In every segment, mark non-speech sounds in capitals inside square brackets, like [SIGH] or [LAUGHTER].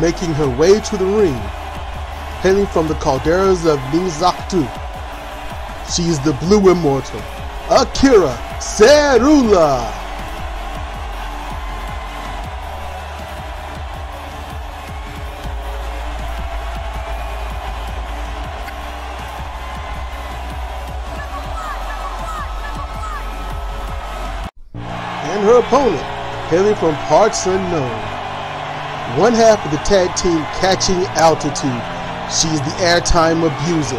making her way to the ring. Hailing from the calderas of Ningzaktu, she is the Blue Immortal, Akira Serula. and her opponent, hailing from parts unknown. One half of the tag team catching altitude. She's the airtime abuser.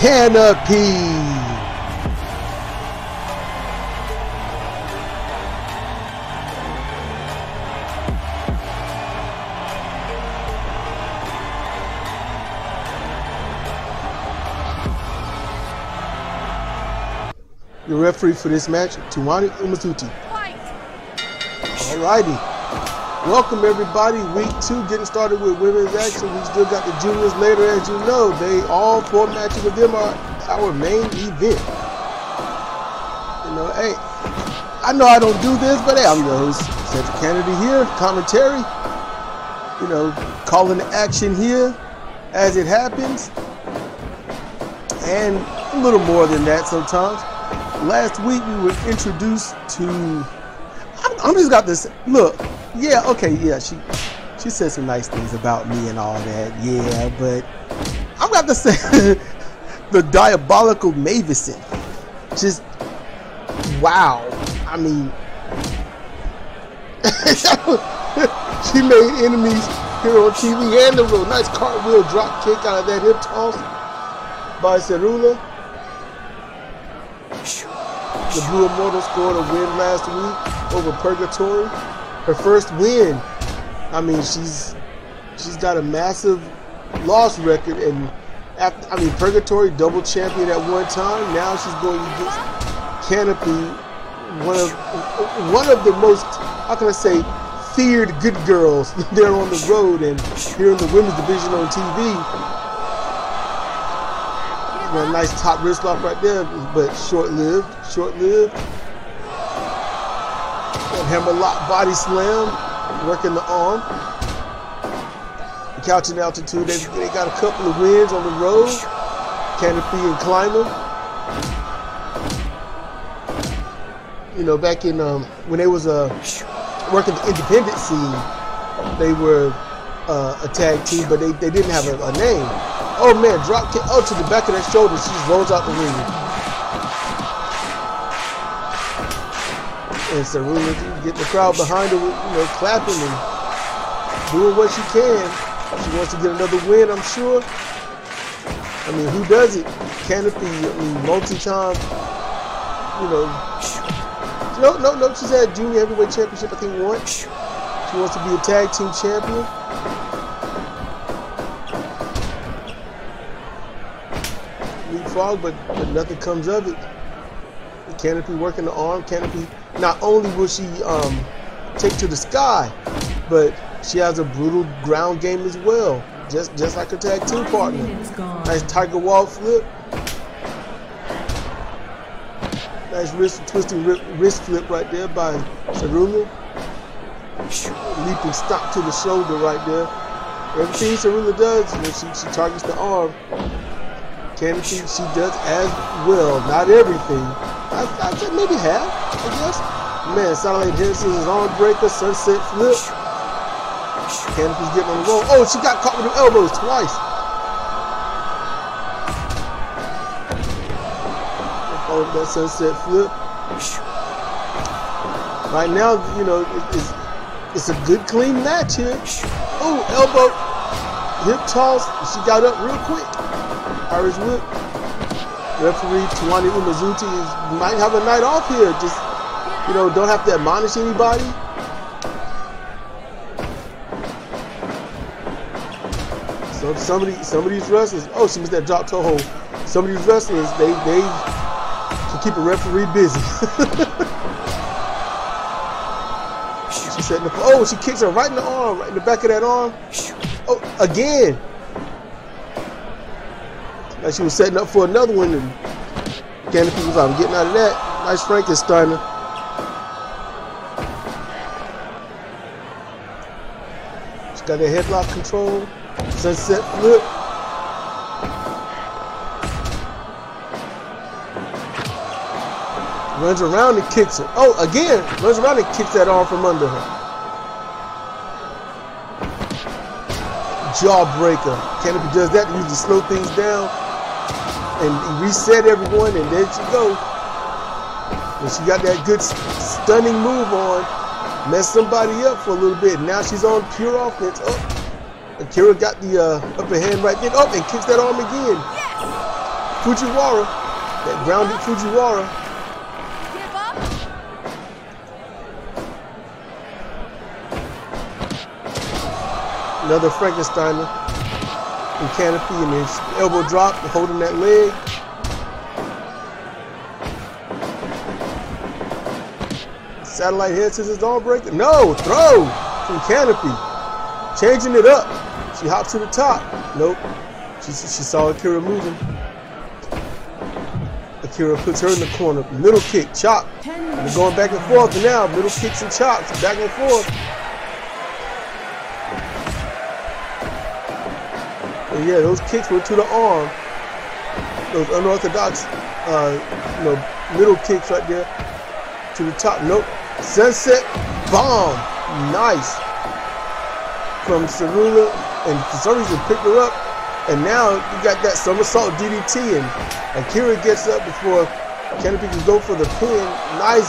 Canopy! Your referee for this match, Tuwani Umazuti. Alrighty. Welcome everybody. Week two getting started with women's action. We still got the juniors later, as you know. They all four matches of them are our main event. You know, hey, I know I don't do this, but hey, I'm your host, Cedric Kennedy here. Commentary. You know, calling the action here as it happens. And a little more than that sometimes. Last week we were introduced to I'm, I'm just got this look. Yeah, okay, yeah, she she said some nice things about me and all that. Yeah, but I'm got to say [LAUGHS] the diabolical Mavison. Just wow. I mean [LAUGHS] she made enemies here on TV and the real nice cartwheel drop kick out of that hip toss by Cerula. The Blue Immortal scored a win last week over Purgatory. Her first win. I mean, she's she's got a massive loss record, and after, I mean, Purgatory double champion at one time. Now she's going against Canopy, one of one of the most how can I say feared good girls [LAUGHS] there on the road and here in the women's division on TV. A nice top wrist lock right there, but short-lived, short-lived. Hammer lock body slam, working the arm. catching altitude, they, they got a couple of wins on the road. Canopy and Climber. You know, back in um, when they was uh, working the independent scene, they were uh, a tag team, but they, they didn't have a, a name. Oh man, drop kick. Oh, to the back of that shoulder. She rolls out the ring. And Cerula getting the crowd behind her, you know, clapping and doing what she can. She wants to get another win, I'm sure. I mean, who does it? Canopy, I mean, multi-time, you know. No, no, no. She's had junior heavyweight championship, I think, once. She wants to be a tag team champion. Leapfrog, but, but nothing comes of it. Canopy working the arm. Canopy, not only will she um, take to the sky, but she has a brutal ground game as well. Just just like her tag team partner. Nice Tiger Wall flip. Nice wrist twisting wrist flip right there by Cerula. Leaping stop to the shoulder right there. Everything Cerula does, you know, she, she targets the arm. Canopy, she does as well. Not everything. I, I said maybe half, I guess. Man, Satellite Genesis' arm breaker, sunset flip. Canopy's getting on the roll. Oh, she got caught with her elbows twice. Oh, that sunset flip. Right now, you know, it's, it's a good, clean match here. Oh, elbow, hip toss. She got up real quick. Irish whip. Referee Tuwani Umazuti might have a night off here. Just, you know, don't have to admonish anybody. So some of these, wrestlers, oh, she missed that drop toe hold. Some of these wrestlers, they they can keep a referee busy. [LAUGHS] Setting up. Oh, she kicks her right in the arm, right in the back of that arm. Oh, again. She was setting up for another one, and Canopy was I'm getting out of that. Nice Frankensteiner. She's got a headlock control. Sunset flip. Runs around and kicks it. Oh, again, runs around and kicks that arm from under her. Jawbreaker. Canopy does that to usually slow things down and reset everyone, and there she go. And she got that good stunning move on, messed somebody up for a little bit. Now she's on pure offense. Oh, Akira got the uh, upper hand right there. Up oh, and kicks that arm again. Fujiwara, that grounded Fujiwara. Another Frankensteiner canopy and his elbow drop, holding that leg. Satellite head scissors arm breaker. No, throw from canopy. Changing it up. She hops to the top. Nope. She, she saw Akira moving. Akira puts her in the corner. Middle kick, chop. They're going back and forth now. Middle kicks and chops, back and forth. Yeah, those kicks were to the arm. Those unorthodox, uh, you know, middle kicks right there to the top. Nope. Sunset bomb. Nice. From Cerula. And for some reason picked her up. And now you got that somersault DDT. And Akira gets up before Canopy can go for the pin. Nice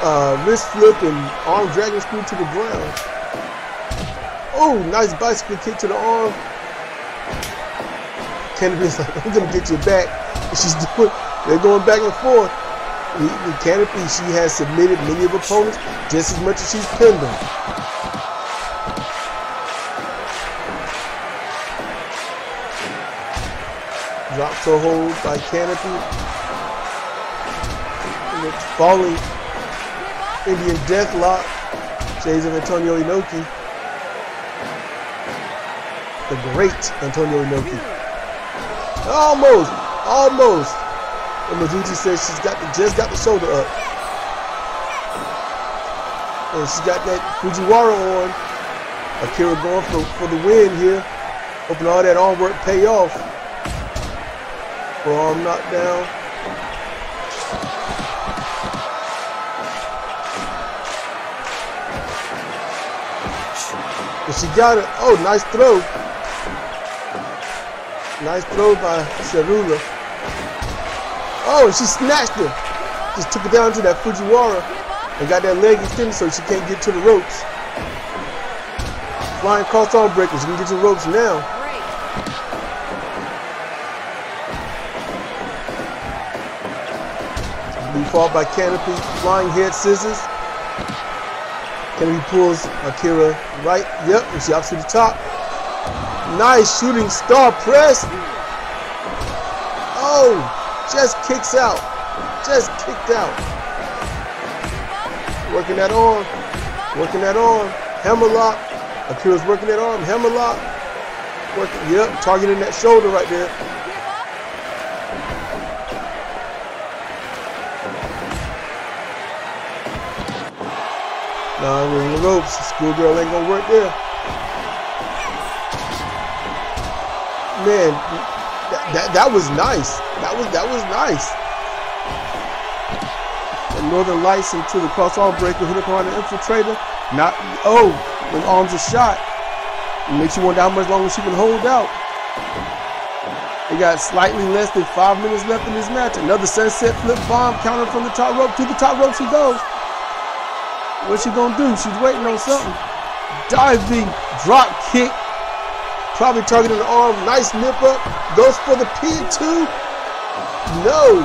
uh, wrist flip and arm dragon screw to the ground. Oh, nice bicycle kick to the arm. Canopy's like, I'm gonna get you back. And she's doing, they're going back and forth. The Canopy, she has submitted many of opponents just as much as she's pinned them. Drop toe hold by Canopy. And it's falling Indian Deathlock. Shades of Antonio Inoki. The great Antonio Inoki. Almost, almost. And Mizuchi says she's got the, just got the shoulder up. And she's got that Fujiwara on. Akira going for, for the win here. Hoping all that arm work pay off. For Arm knocked down. And she got it. Oh, nice throw. Nice throw by Cerula. Oh, she snatched her. Just took it down to that Fujiwara and got that leg extended so she can't get to the ropes. Flying cross arm breakers. She can get to the ropes now. We fought by Canopy. Flying head scissors. Canopy pulls Akira right. Yep, and she hops to the top. Nice shooting star press. Oh, just kicks out. Just kicked out. Working that arm. Working that arm. Hammerlock. Akira's working that arm. Hammerlock. Working. Yep, targeting that shoulder right there. Nah, we're in the ropes. Schoolgirl ain't gonna work there. Man, that, that, was nice. That was that was nice. The Northern Lights into the cross arm breaker, hit upon the infiltrator. Not oh, when arms are shot. Makes you wonder how much longer she can hold out. We got slightly less than five minutes left in this match. Another sunset flip bomb counter from the top rope. To the top rope she goes. What's she gonna do? She's waiting on something. Diving drop kick Probably targeting the arm. Nice nip up. Goes for the pin too. No.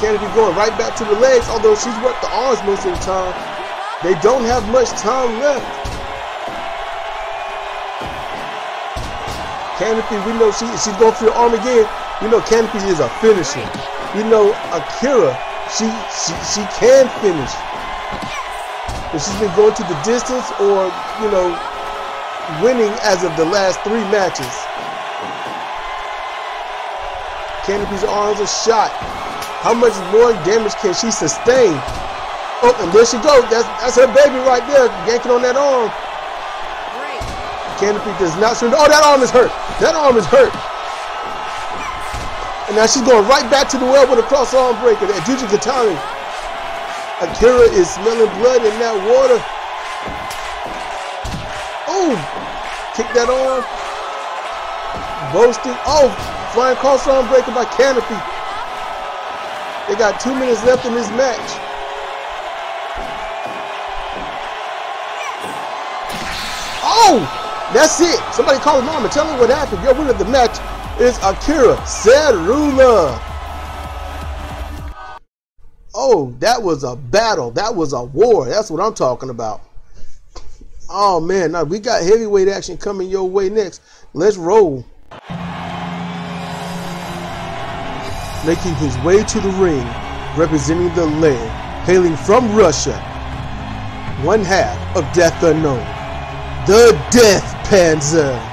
Canopy going right back to the legs, although she's worked the arms most of the time. They don't have much time left. Canopy, we know she, she's going for the arm again. You know Canopy is a finisher. You know Akira, she she she can finish. But she's been going to the distance or, you know, winning as of the last three matches. Canopy's arms are shot. How much more damage can she sustain? Oh, and there she goes. That's that's her baby right there, yanking on that arm. Canopy does not surrender. Oh, that arm is hurt. That arm is hurt. And now she's going right back to the well with a cross arm breaker. That Juji Gatame. Akira is smelling blood in that water. Oh, kick that arm. Boasting. Oh, flying cross arm breaker by Canopy. They got two minutes left in this match. Oh! That's it. Somebody call his mom and tell her what happened. Your winner of the match is Akira Serula. Oh, that was a battle. That was a war. That's what I'm talking about. Oh man, now we got heavyweight action coming your way next. Let's roll. Making his way to the ring, representing the land, hailing from Russia, one half of Death Unknown, the Death Panzer.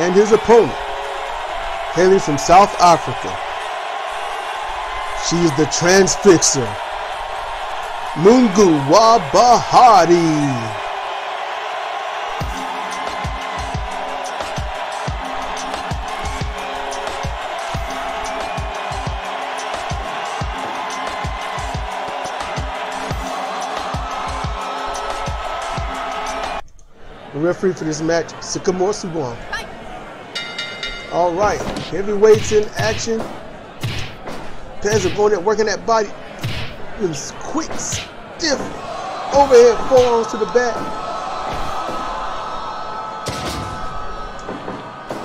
And his opponent, hailing from South Africa, she is the Transfixer, Mungu Wabahati. The referee for this match, Sycamore Suwon. All right, heavyweights in action. Going there, working that body. With quick, stiff, overhead forearms to the back.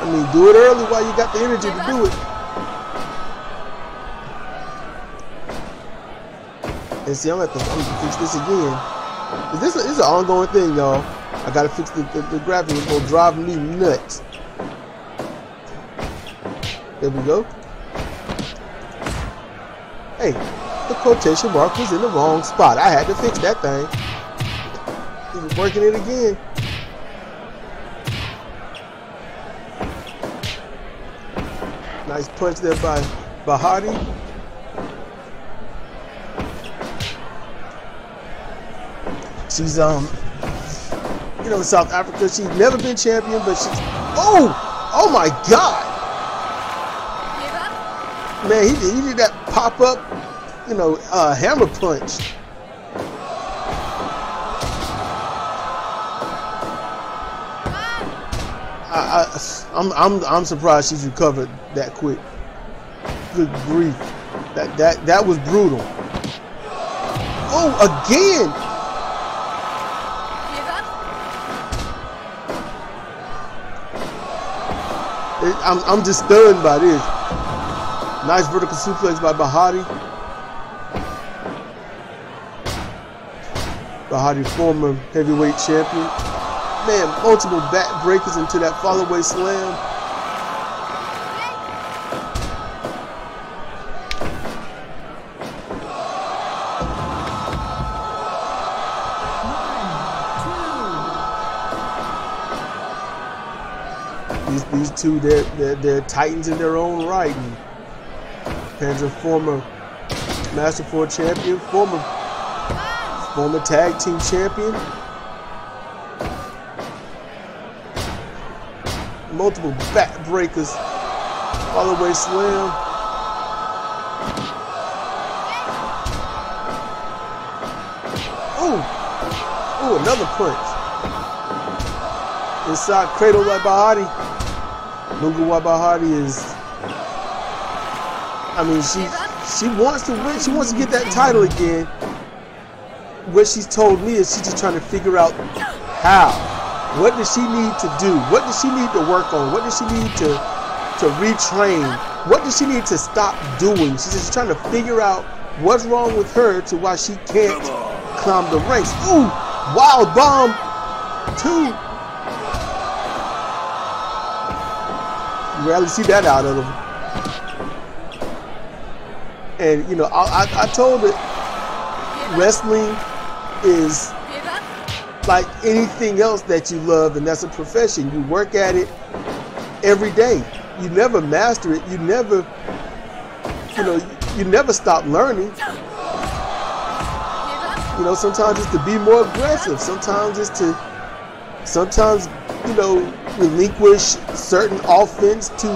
I mean, do it early while you got the energy to do it. And see, I'm going to fix this again. This is an ongoing thing, y'all. I gotta fix the, the, the graphics. It's gonna drive me nuts. There we go. Hey, the quotation mark was in the wrong spot. I had to fix that thing. He was working it again. Nice punch there by Bahati. She's um you know, South Africa. She's never been champion, but she's oh, oh my God, man, he did, he did that pop up, you know, uh, hammer punch. I, I, I'm, I'm, I'm surprised she's recovered that quick. Good grief, that that that was brutal. Oh, again. I'm, I'm just stunned by this. Nice vertical suplex by Bahati. Bahati, former heavyweight champion. Man, multiple back breakers into that fallaway slam. These, these two, they're, they're, they're titans in their own right. And Panzer, former Master 4 champion, former former tag team champion. Multiple back breakers, all the way slam. Ooh, ooh, another punch. Inside cradle by Bahati. Mungu Wabahati is I mean she she wants to win, she wants to get that title again. What she's told me is she's just trying to figure out how. What does she need to do? What does she need to work on? What does she need to to retrain? What does she need to stop doing? She's just trying to figure out what's wrong with her to why she can't climb the ranks. Ooh, wild bomb two rarely see that out of them. And you know, I, I, I told it wrestling is like anything else that you love, and that's a profession. You work at it every day. You never master it. You never, you know, you never stop learning. You know, sometimes it's to be more aggressive. Sometimes it's to, sometimes, you know, relinquish certain offense to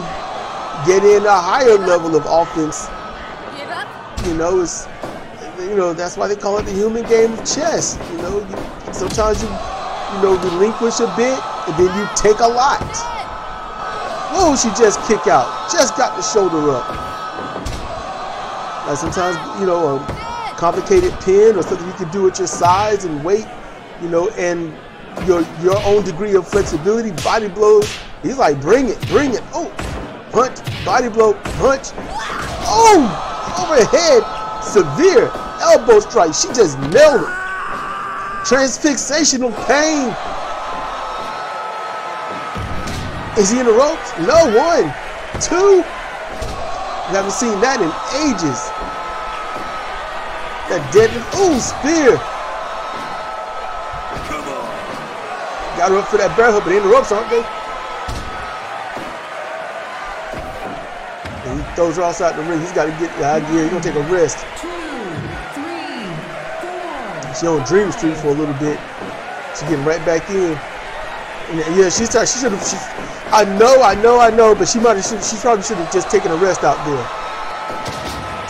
get in a higher level of offense. You know, it's, you know, that's why they call it the human game of chess. You know, you, sometimes you, you know, relinquish a bit and then you take a lot. Whoa, she just kick out. Just got the shoulder up. Like sometimes, you know, a complicated pin or something you can do at your size and weight, you know, and your your own degree of flexibility, body blows. He's like, bring it, bring it. Oh, punch, body blow, punch. Oh, overhead, severe elbow strike. She just nailed it. Transfixational pain. Is he in the ropes? No, one, two. We haven't seen that in ages. That dead, ooh, spear. Come on. Got her up for that bear hook, but in the ropes, aren't they? Throws her outside the ring. He's got to get the idea. He's going to take a rest. She on Dream Street for a little bit. She's getting right back in. And yeah, she's she should have. I know, I know, I know, but she might have. She probably should have just taken a rest out there.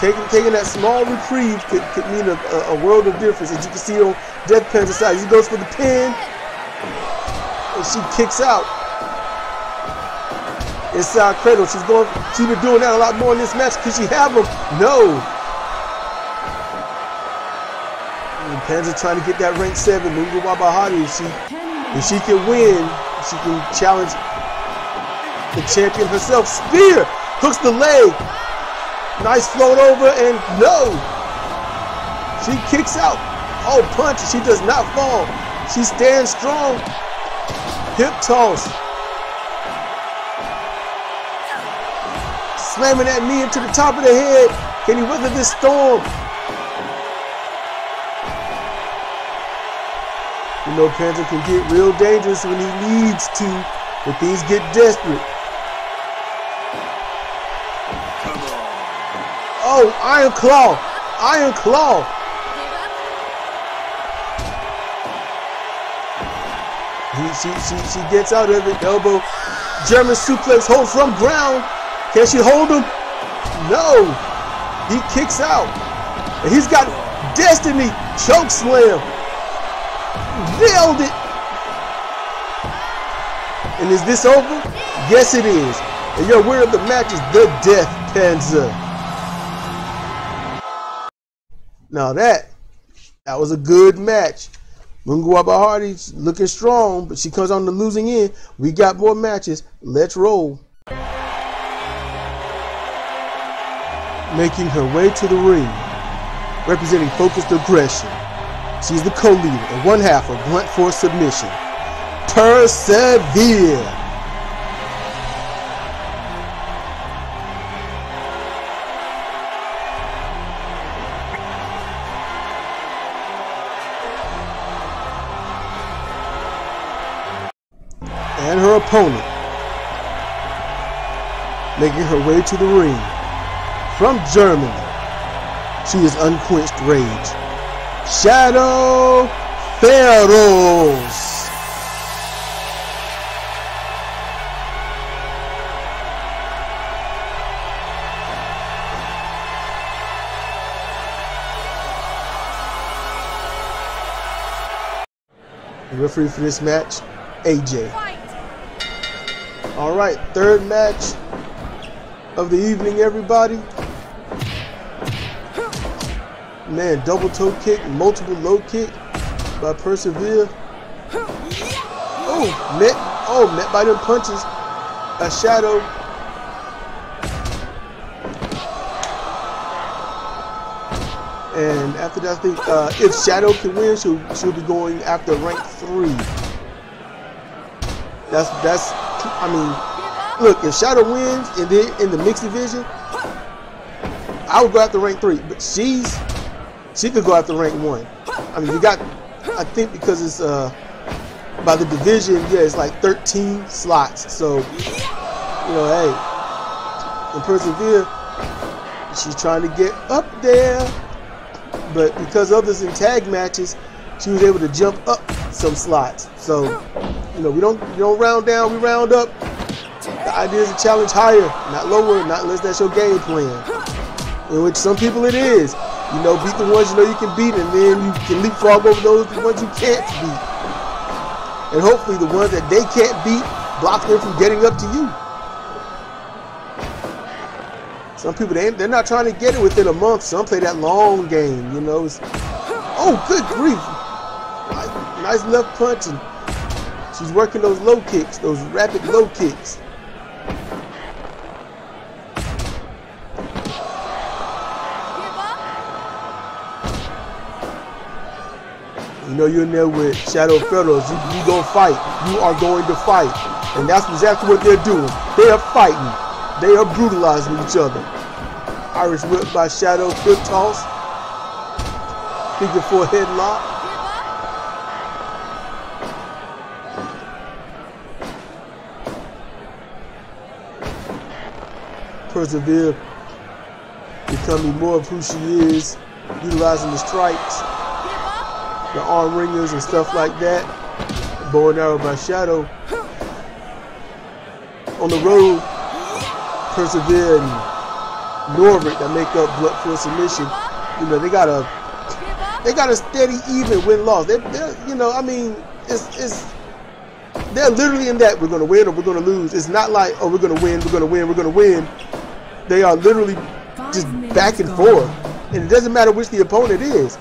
Taking taking that small reprieve could, could mean a, a, a world of difference. As you can see on Death Pan's side, he goes for the pin and she kicks out. Inside cradle. She's going. She's been doing that a lot more in this match. Can she have him? No. And Panzer trying to get that rank seven. Mungu Wabahati. If she, if she can win, she can challenge the champion herself. Spear hooks the leg. Nice float over and no. She kicks out. Oh, punch. She does not fall. She stands strong. Hip toss. Slamming that knee into the top of the head. Can he weather this storm? You know, Panther can get real dangerous when he needs to, when things get desperate. Oh, Iron Claw. Iron Claw. He, she, she, she gets out of it. Elbow. German suplex hold from ground. Can she hold him? No. He kicks out. And he's got Destiny choke slam. Nailed it. And is this over? Yes, it is. And your winner of the match is the Death Panzer. Now that, that was a good match. Mungu Wabahati looking strong, but she comes on the losing end. We got more matches. Let's roll. Making her way to the ring, representing focused aggression. She's the co-leader and one half of Blunt Force Submission. Persevere. and her opponent making her way to the ring from Germany. She is Unquenched Rage. Shadow Pharaohs. Referee for this match, AJ. All right, third match of the evening, everybody. Man, double toe kick, multiple low kick by Persevere. Oh, met, oh, met by them punches. A shadow. And after that, I think uh, if Shadow can win, she'll she'll be going after rank three. That's that's I mean, look, if Shadow wins in the in the mixed division, I would go after rank three. But she's she could go after rank one. I mean, you got I think because it's uh by the division, yeah, it's like 13 slots. So, you know, hey, and Persevere, she's trying to get up there, but because others in tag matches, she was able to jump up some slots. So, you know, we don't we don't round down, we round up. The idea is to challenge higher, not lower, not unless that's your game plan. In which some people it is. You know, beat the ones you know you can beat, and then you can leapfrog over those the ones you can't beat. And hopefully the ones that they can't beat block them from getting up to you. Some people they they're not trying to get it within a month. Some play that long game, you know. It's, oh, good grief! Nice, nice left punch, and she's working those low kicks, those rapid low kicks. There with Shadow Pharaohs. You, you gonna fight. You are going to fight. And that's exactly what they're doing. They are fighting. They are brutalizing each other. Irish whip by Shadow, foot toss. Figure four headlock. Persevere becoming more of who she is, utilizing the strikes the arm ringers and stuff like that. Bow and arrow by Shadow. On the road, Persevere and Norvik that make up Blunt Force Submission. You know, they got a they got a steady even win loss. They you know, I mean, it's it's they're literally in that we're gonna win or we're gonna lose. It's not like, oh we're gonna win, we're gonna win, we're gonna win. They are literally just back and forth. And it doesn't matter which the opponent is.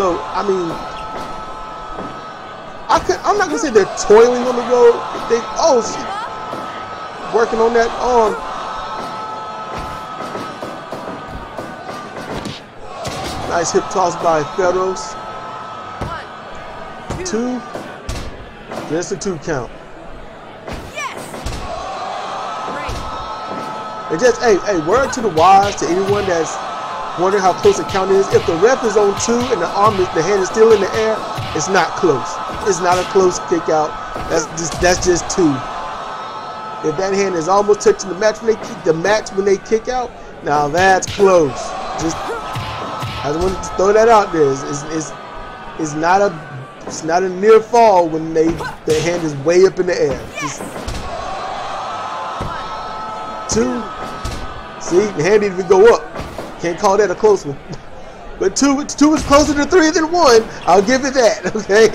So I mean, I could, I'm not gonna say they're toiling on the road. They oh shit, working on that arm. Nice hip toss by Pharaohs. Two. Just a two count. Yes. And just hey, hey, word to the wise to anyone that's wondering how close the count is. If the ref is on two and the arm, is, the hand is still in the air, it's not close. It's not a close kick out. That's just that's just two. If that hand is almost touching the match when they kick, the match when they kick out, now that's close. Just I just want to throw that out there. It's, it's, it's, it's not a it's not a near fall when they the hand is way up in the air. Just two. See, the hand didn't even go up. Can't call that a close one. But two, two is closer to three than one. I'll give it that. [LAUGHS] Okay.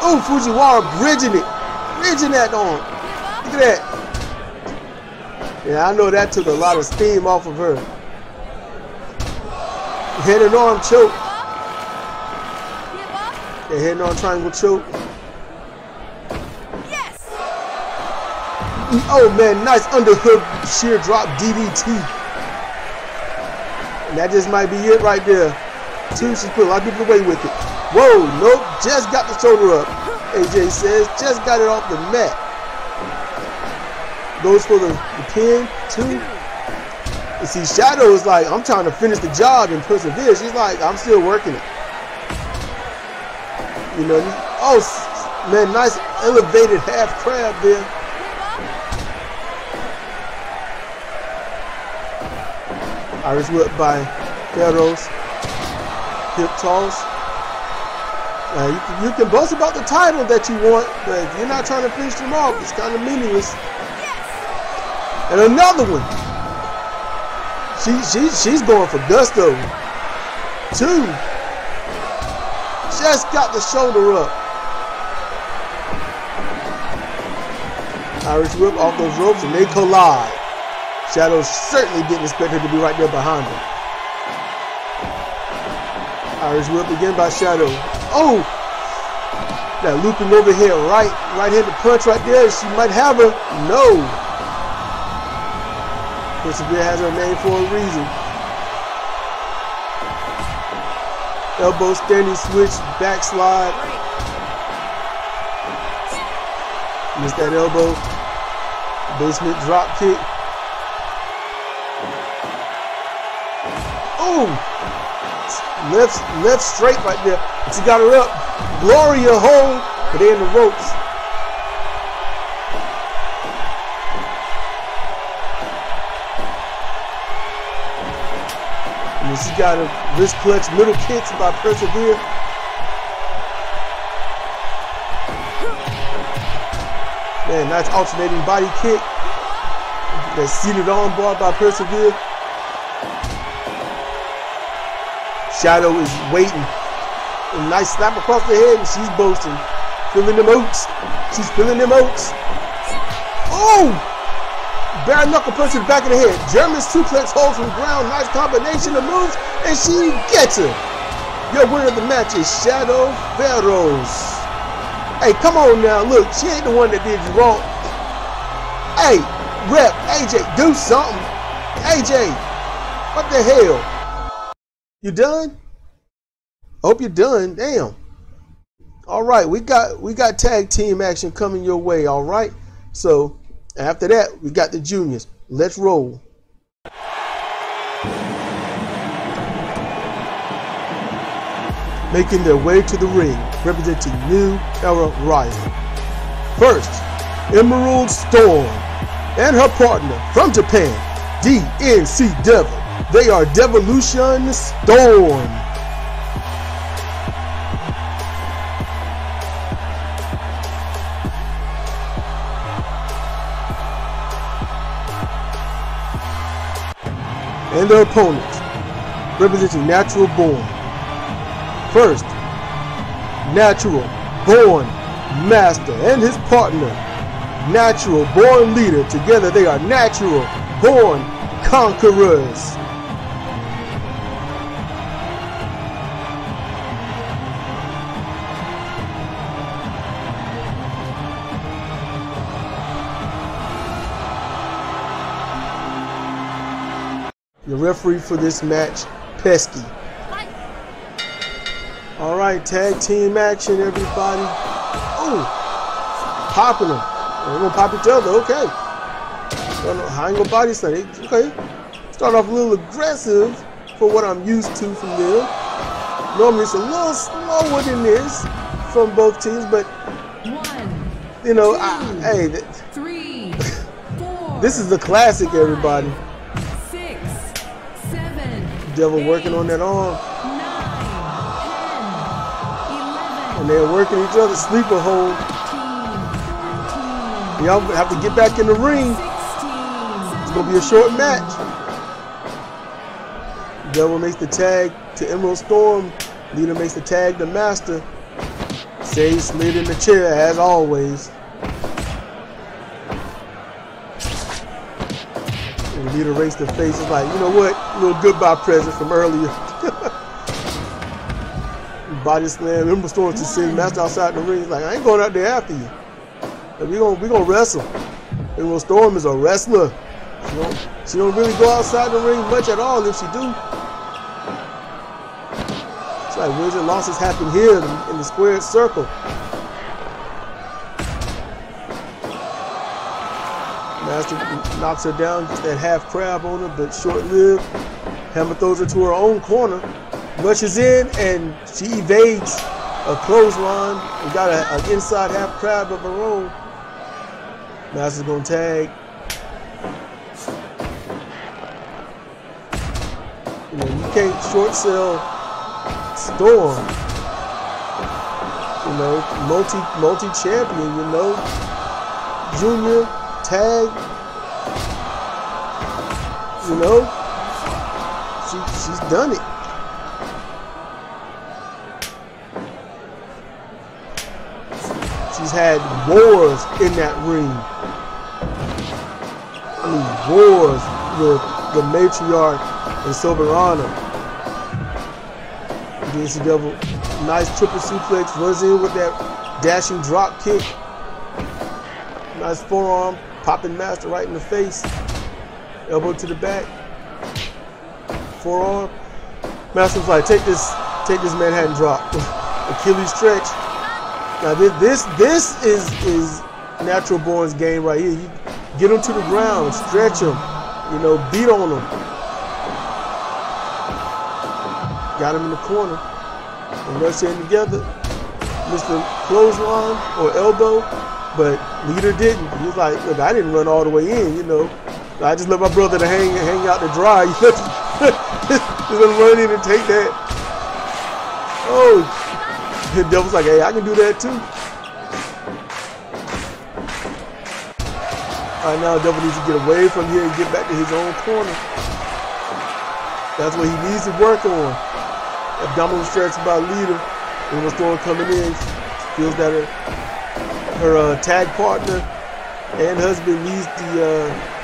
oh, Fujiwara bridging it, bridging that on. Look at that. Yeah, I know that took a lot of steam off of her. Head and arm choke. Yeah, head and arm triangle choke. Oh man, nice underhook sheer drop DDT. And that just might be it right there. Two, she's put a lot of people away with it. Whoa, nope, just got the shoulder up. AJ says, just got it off the mat. Goes for the, the pin, two. You see, Shadow is like, I'm trying to finish the job and persevere. She's like, I'm still working it. You know, oh, man, nice elevated half crab there. Irish whip by Pharaohs. Hip toss. Uh, you, can, you can boast about the title that you want, but if you're not trying to finish them off, it's kind of meaningless. And another one. She, she, she's going for gusto. Two. Just got the shoulder up. Irish whip off those ropes and they collide. Shadow certainly didn't expect her to be right there behind him. Irish whip again by Shadow. Oh! That looping overhead right, right-handed punch right there. She might have her. No. Persevere has her name for a reason. Elbow standing switch, backslide. Missed that elbow. Basement drop kick. Left, left straight right there. But she got her up. Gloria hold, but they in the ropes. And she got a wrist clutch, middle kicks by Persevere. Man, nice alternating body kick. That seated arm bar by Persevere. Shadow is waiting. A nice slap across the head, and she's boasting. Filling them oats. She's filling them oats. Oh! Bare knuckle punch to the back of the head. German suplex holds from ground. Nice combination of moves, and she gets her. Your winner of the match is Shadow Veros. Hey, come on now. Look, she ain't the one that did you wrong. Hey, rep, AJ, do something. AJ, what the hell? You done? Hope you're done. Damn. All right, we got we got tag team action coming your way. All right. So after that, we got the juniors. Let's roll. Making their way to the ring, representing New Era Rising. First, Emerald Storm and her partner from Japan, DNC Devil. They are Devolution Storm. and their opponents, representing Natural Born. First, Natural Born Master and his partner, Natural Born Leader. Together they are Natural Born Conquerors. Referee for this match, Pesky. All right, tag team action, everybody. Oh, popping them. They're gonna pop each other. Okay. I ain't gonna body slam. Okay. Start off a little aggressive for what I'm used to from them. Normally it's a little slower than this from both teams, but One, you know, two, I, hey, three, [LAUGHS] four, this is the classic, everybody devil working on that arm. And they're working each other sleeper hold. Y'all have to get back in the ring. It's gonna be a short match. Devil makes the tag to Emerald Storm. Leader makes the tag to Master. Sage slid in the chair as always. And Leader raised the face. It's like, you know what? A little goodbye present from earlier. [LAUGHS] Body slam. Remember Storm to send Master outside the ring. He's like, I ain't going out there after you. we gonna we gonna wrestle. Emerald Storm is a wrestler. She don't, she don't really go outside the ring much at all if she do. It's like wins and losses happen here in the, in the squared circle. Knocks her down, that half crab on her, but short-lived. Hammer throws her to her own corner, rushes in, and she evades a clothesline and got an inside half crab of her own. Master's gonna tag. You know, you can't short sell Storm. You know, multi multi champion. You know, Junior tag. You know, she she's done it. She's had wars in that ring. I mean, wars with the matriarch and Soberano. Against the devil. Nice triple suplex, runs in with that dashing drop kick. Nice forearm Popping Master right in the face. Elbow to the back. Forearm. Master's like, take this, take this Manhattan drop. [LAUGHS] Achilles stretch. Now this this this is is natural born's game right here. You get him to the ground, stretch him, you know, beat on him. got him in the corner. And rush in together. Mr. Clothesline or elbow, but leader didn't. He was like, look, I didn't run all the way in, you know. I just let my brother to hang hang out to dry. just let him run in and take that. Oh, the devil's like, hey, I can do that too. All right, now Devil needs to get away from here and get back to his own corner. That's what he needs to work on. Abdominal stretch by. And the Storm coming in, feels that her, her uh, tag partner and husband needs the uh,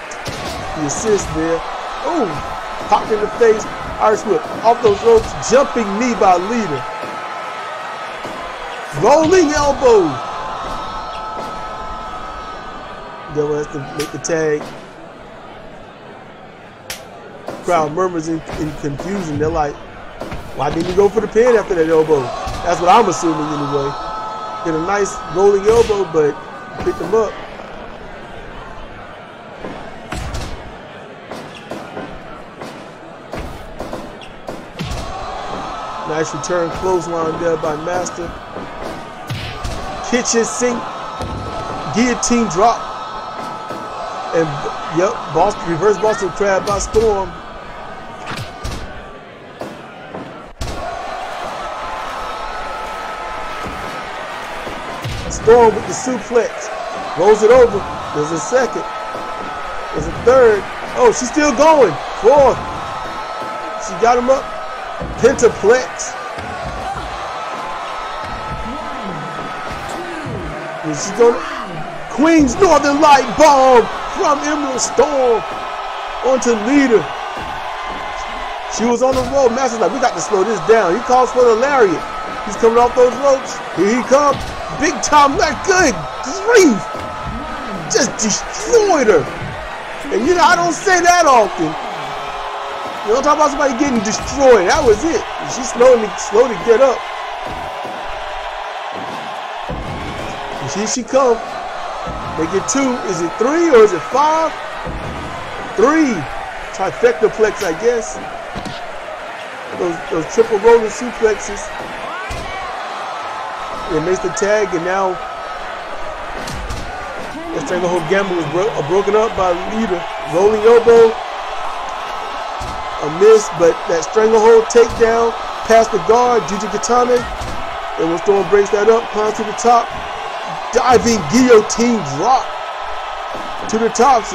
the assist there. Oh, popped in the face. Irish whip off those ropes, jumping knee by leader. Rolling elbow. Devil has to make the tag. Crowd murmurs in, in confusion. They're like, why didn't you go for the pin after that elbow? That's what I'm assuming anyway. Get a nice rolling elbow, but pick them up. Nice return clothesline there by Master. Kitchen sink, guillotine drop. And yep, Boston, reverse Boston crab by Storm. Storm with the suplex. Rolls it over. There's a second. There's a third. Oh, she's still going. Fourth. She got him up. Pentaplex. And she's going Queen's Northern Light Bomb from Emerald Storm onto Lita. She was on the road. Master's like, we got to slow this down. He calls for the lariat. He's coming off those ropes. Here he comes. Big time that good grief. Just destroyed her. And you know, I don't say that often. You don't talk about somebody getting destroyed. That was it. She slowly, slowly get up. And here she come. They get two. Is it three or is it five? Three. Trifecta plex, I guess. Those, those triple rolling suplexes. It makes the tag, and now the stranglehold gamble is bro broken up by leader. Rolling elbow, a miss, but that stranglehold takedown past the guard, Katane. And when Storm breaks that up, climbs to the top, diving guillotine drop to the top.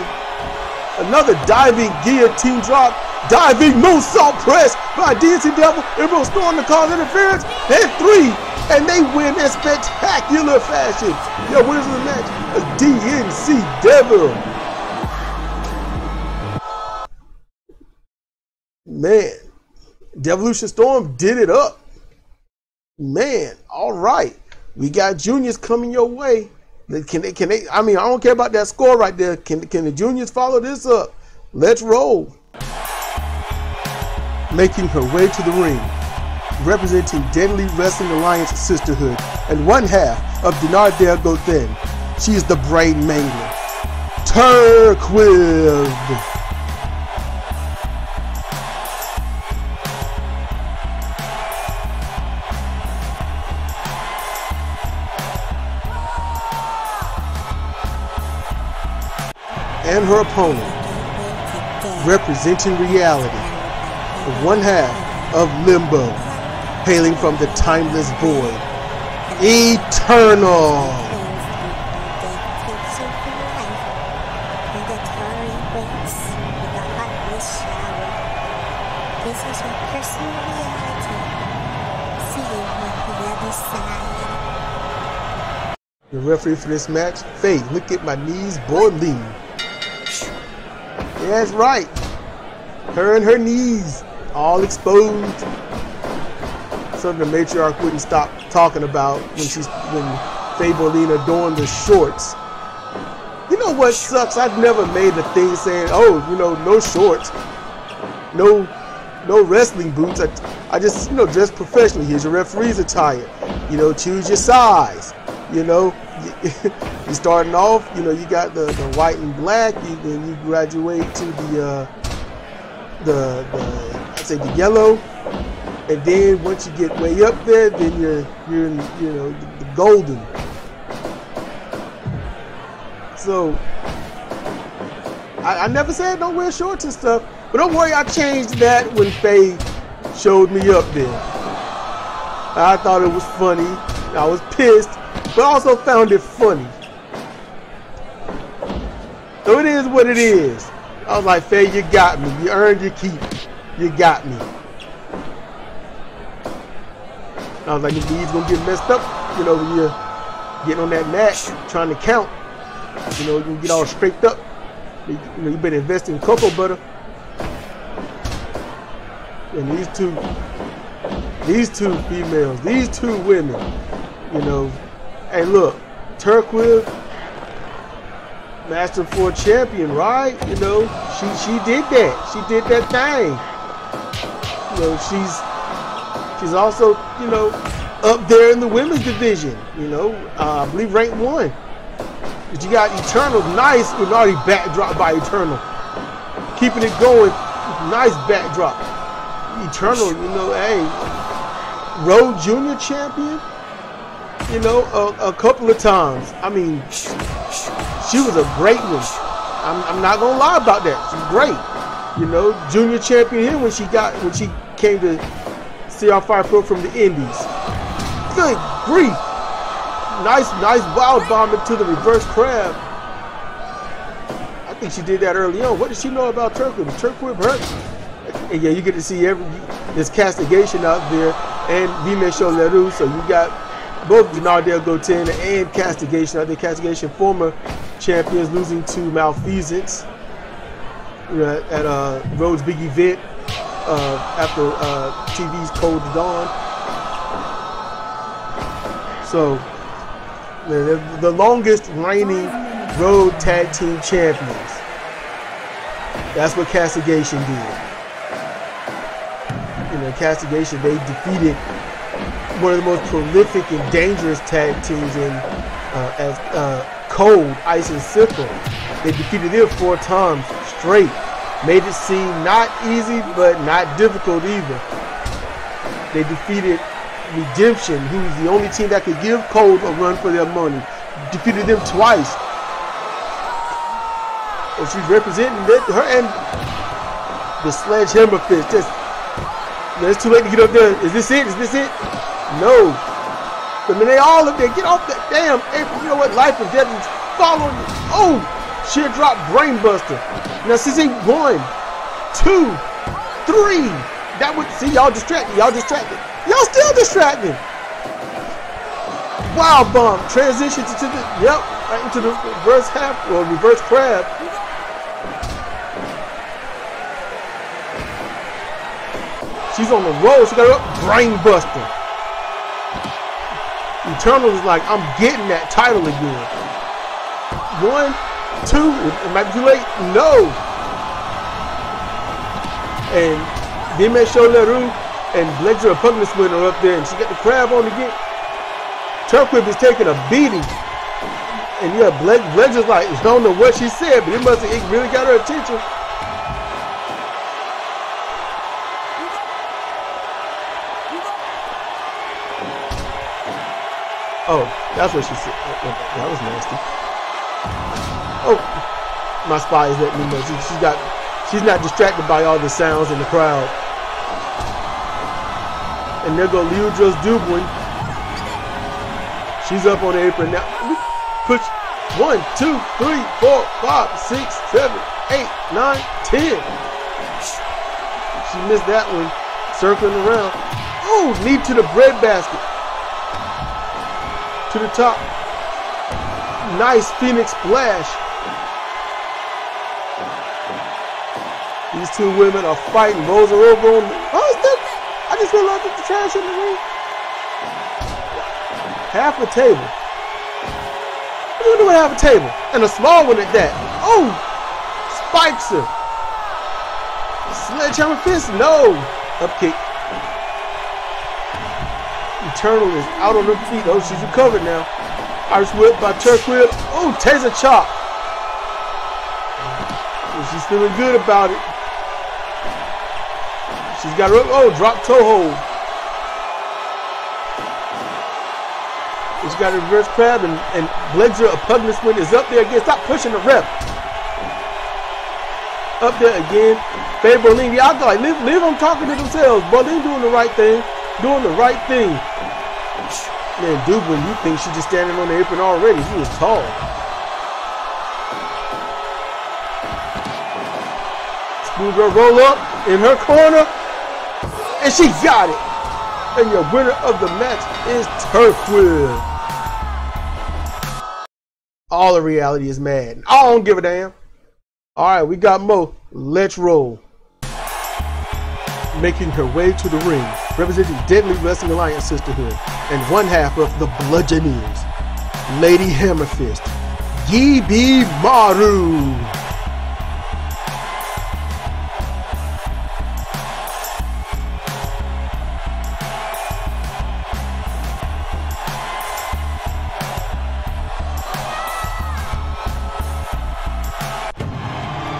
Another diving guillotine drop, diving moonsault press by DNC Devil. Everyone's throwing the cause interference. And three and they win in spectacular fashion. Yo, winners of the match is DNC Devil. Man, Devolution Storm did it up. Man, all right. We got juniors coming your way. Can they, can they, I mean, I don't care about that score right there. Can, can the juniors follow this up? Let's roll. Making her way to the ring representing Deadly Wrestling Alliance Sisterhood, and one half of Dinar Del Gothen. She is the brain mangler. Turquid. And her opponent, representing reality, the one half of Limbo hailing from the timeless void. Eternal! The referee for this match, Faith, look at my knees, boy, lean. That's right. Her and her knees, all exposed something the matriarch wouldn't stop talking about when she's when Fableina donned the shorts. You know what sucks? I've never made a thing saying, "Oh, you know, no shorts, no, no wrestling boots." I, I just, you know, dress professionally. Here's your referee's attire. You know, choose your size. You know, [LAUGHS] you starting off. You know, you got the, the white and black. You, then you graduate to the uh, the the I say the yellow And then once you get way up there, then you're you're in you know the, the golden. So I, I, never said don't wear shorts and stuff, but don't worry, I changed that when Faye showed me up there. I thought it was funny. I was pissed, but also found it funny. So it is what it is. I was like, Faye, you got me. You earned your keep. You got me. I was like, your knees gonna get messed up, you know, when you're getting on that mat trying to count. You know, you get all scraped up. You know, you better invest in cocoa butter. And these two, these two females, these two women, you know, hey look, Turquoise Master 4 champion, right? You know, she she did that. She did that thing. You know, she's she's also, you know, up there in the women's division, you know, uh, I believe ranked one. But you got Eternal, nice, with already backdrop by Eternal. Keeping it going, nice backdrop. Eternal, you know, hey, Road Junior champion, you know, a, a couple of times. I mean, she was a great one. I'm, I'm not gonna lie about that. She's great. You know, junior champion here when she got when she came to CR Fire Pro from the Indies. Good grief. Nice, nice wild bomb into the reverse crab. I think she did that early on. What did she know about? Turk Whip hurt. And yeah, you get to see every this castigation out there and Vime Show Leroux. So you got both Janardel Goten and Castigation. I think Castigation former champions losing to Malfeasance at uh, Rhodes big event uh, after uh, TV's Cold Dawn. So the, the longest reigning road tag team champions. That's what Castigation did. You know, Castigation, they defeated one of the most prolific and dangerous tag teams in uh, as uh, Cold, Ice, and Simple. They defeated them four times straight. Made it seem not easy, but not difficult either. They defeated Redemption, who's the only team that could give Cold a run for their money. Defeated them twice. And she's representing her and the sledgehammer fist. Just, it's too late to get up there. Is this it? Is this it? No. But when they all up there, get off that damn apron. You know what? Life and death is following. Oh, sheer drop brainbuster. Now, CC, one, two, three. That would, see, y'all distracted. Y'all distracted. Y'all still distracted. Wild bomb. Transition to the, yep, right into the reverse half, or reverse crab. She's on the roll. She got a brainbuster. Eternal is like, I'm getting that title again. One, two, it might be too late. No. And Dime Show Leroux and Ledger Repugnance winner up there, and she got the crab on again. Turquip is taking a beating. And yeah, Ledger's like, I don't know what she said, but it must have it really got her attention. Oh, that's what she said. Oh, oh, oh, that was nasty. Oh, my spy is letting me know. She, she's got, she's not distracted by all the sounds in the crowd. And there go Leodra's Dublin. She's up on the apron now. Push one, two, three, four, five, six, seven, eight, nine, ten. She missed that one. Circling around. Oh, knee to the bread basket to the top. Nice Phoenix splash. These two women are fighting. Those are over on. Oh, still, I just realized that the trash in the ring. Half a table. What do you do with half a table? And a small one at that. Oh! Spikes her. Sledgehammer fist? No. Up kick. Turtle is out on her feet. Oh, she's recovered now. Irish whip by Turquil. Oh, taser chop. She's feeling good about it. She's got her up. Oh, drop toe hold. She's got a reverse crab and, and Bledger Apugnus win is up there again. Stop pushing the rep. Up there again. Faye Berlin. Y'all like, leave, leave them talking to themselves. Berlin doing the right thing. Doing the right thing. Man, Dublin, you think she's just standing on the apron already. She was tall. Smooth roll up in her corner. And she got it. And your winner of the match is Turf All the reality is mad. I don't give a damn. All right, we got Mo. Let's roll. Making her way to the ring, representing Deadly Wrestling Alliance Sisterhood, and one half of the Bludgeoners, Lady Hammerfist, Gibi Maru.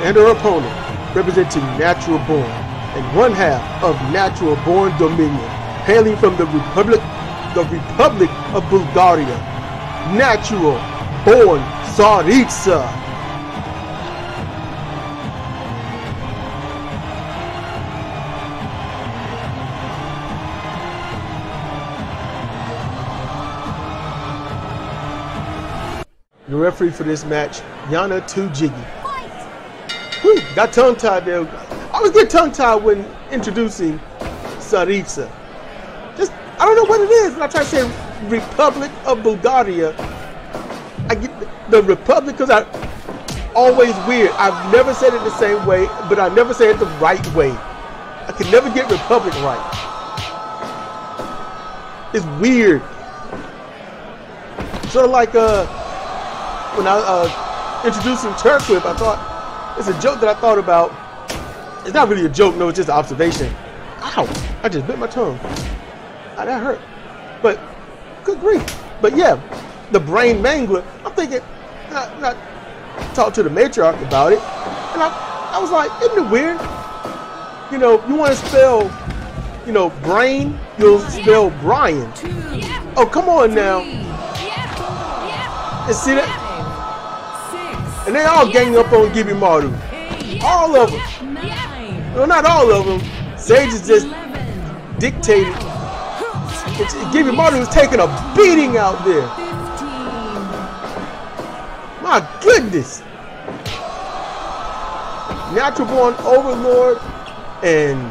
and her opponent, representing Natural Born, and one half of Natural Born Dominion, hailing from the Republic, the Republic of Bulgaria, Natural Born Tsaritsa. The referee for this match, Yana Tujigi. Whew, got tongue tied there. I always get tongue tied when introducing Tsaritsa. Just, I don't know what it is. When I try to say Republic of Bulgaria, I get the Republic because I always weird. I've never said it the same way, but I never say it the right way. I can never get Republic right. It's weird. Sort of like uh, when I uh, introducing Turf Whip, I thought it's a joke that I thought about. It's not really a joke, no, it's just an observation. Ow! I just bit my tongue. Ah, that hurt. But good grief. But yeah, the brain mangler. I'm thinking, not, not talk to the matriarch about it, and I, I was like, isn't it weird? You know, you want to spell, you know, brain, you'll spell Brian. Oh, come on now. And see that? And they all gang up on Gibi Maru. All of them. No, not all of them. Sage is just dictating. It's, Gibi Maru is taking a beating out there. My goodness. Natural Born Overlord and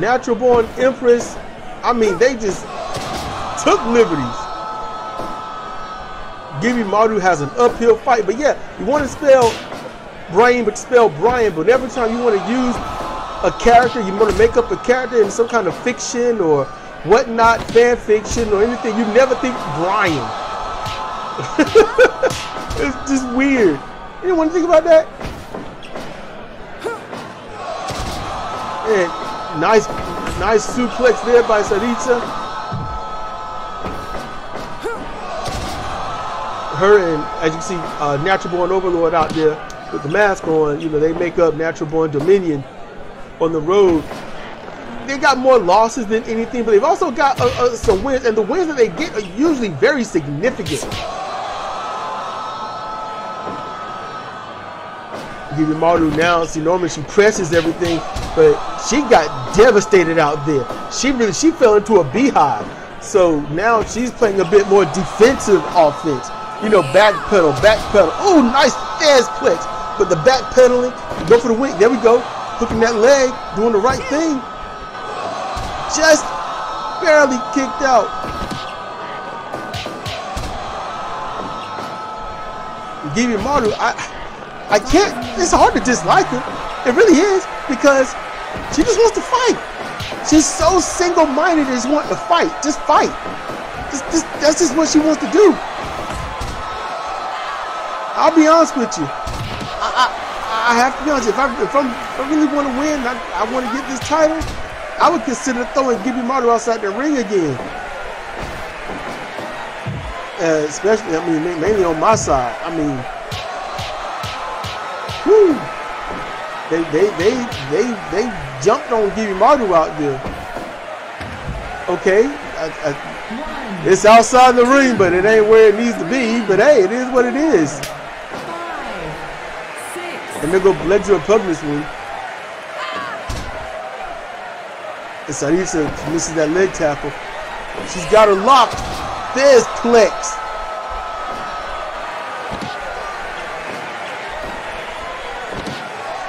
Natural Born Empress. I mean, they just took liberties. Gibi Maru has an uphill fight, but yeah, you want to spell brain, but spell Brian. But every time you want to use a character, you want to make up a character in some kind of fiction or whatnot, fan fiction or anything, you never think Brian. [LAUGHS] it's just weird. You want to think about that? And nice, nice suplex there by Tsaritsa. Her and, as you can see, uh, Natural Born Overlord out there with the mask on, you know, they make up Natural Born Dominion on the road. They got more losses than anything, but they've also got uh, uh, some wins, and the wins that they get are usually very significant. Gibi Maru now, see normally she presses everything, but she got devastated out there. She really she fell into a beehive. So now she's playing a bit more defensive offense. You know, back pedal, back pedal. Oh, nice fast plex. But the back pedaling, go for the wing. There we go. Hooking that leg, doing the right thing. Just barely kicked out. Give Gibi Maru, I I can't, it's hard to dislike her. It really is because she just wants to fight. She's so single-minded as wanting to fight. Just fight. Just, just, that's just what she wants to do. I'll be honest with you. I, have to be honest. If I, if, I'm, if I really want to win, I, I want to get this title, I would consider throwing Gibi Maru outside the ring again. Uh, especially, I mean, mainly on my side. I mean, Whew. They they they they they jumped on Gibi Maru out there. Okay, I, I, It's outside the ring, but it ain't where it needs to be. But hey, it is what it is. And there go Ledger Pugnas win. And Tsaritsa misses that leg tackle. She's got her locked. There's Plex.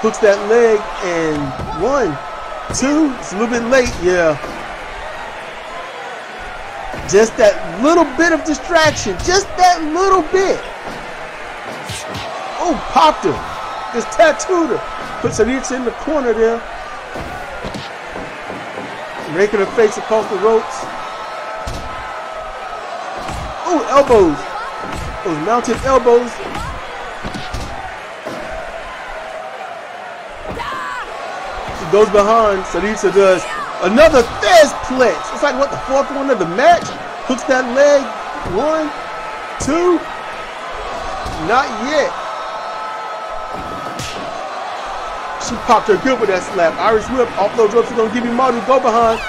Hooks that leg and one, two. It's a little bit late, yeah. Just that little bit of distraction. Just that little bit. Oh, popped her. Just tattooed her. Puts her in the corner there. Raking her face across the ropes. Oh, elbows. Those mounted elbows. She goes behind. Tsaritsa does another Theszplex. It's like, what, the fourth one of the match? Hooks that leg. One, two. Not yet. She popped her good with that slap. Irish whip off those ropes. She's gonna give you Maru. Go behind.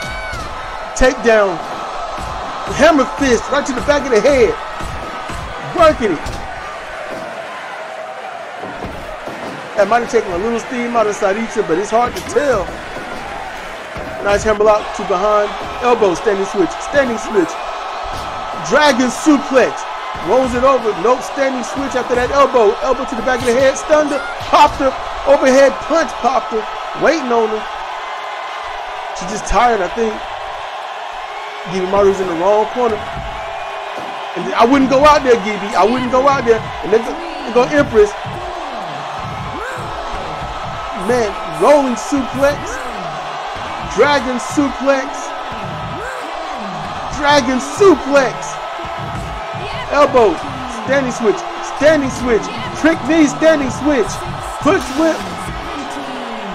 Takedown. Hammer fist right to the back of the head. Working it. That might have taken a little steam out of Tsaritsa, but it's hard to tell. Nice hammer lock to behind. Elbow, standing switch, standing switch. Dragon suplex. Rolls it over. Nope, standing switch after that elbow. Elbow to the back of the head. Stunned her. Popped her. Overhead punch popped her. Waiting on her. She's just tired, I think. Gibi Maru's in the wrong corner. And I wouldn't go out there, Gibi. I wouldn't go out there. And then go, go Empress. Man, rolling suplex. Dragon suplex. Dragon suplex. Elbow. Standing switch. Standing switch. Trick knee standing switch. Push.